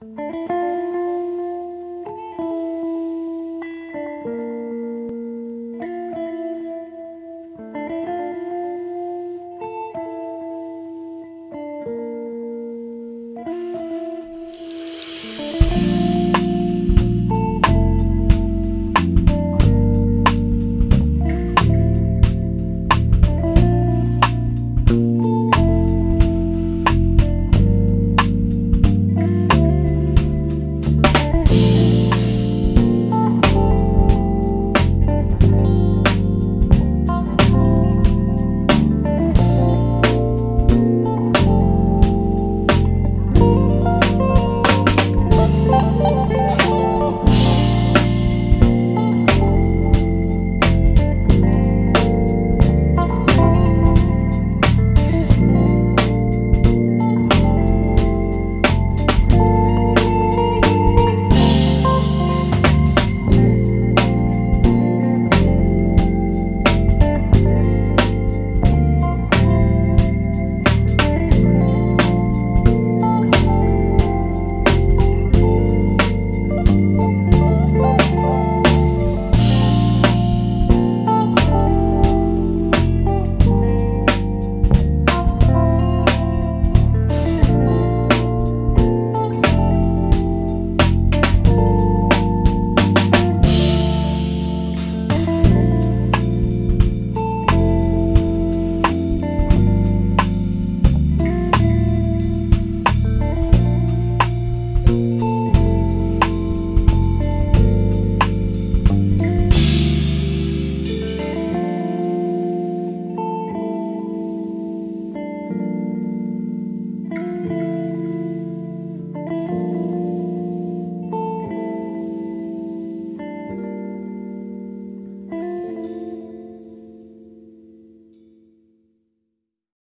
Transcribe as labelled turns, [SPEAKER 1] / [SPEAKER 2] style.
[SPEAKER 1] Música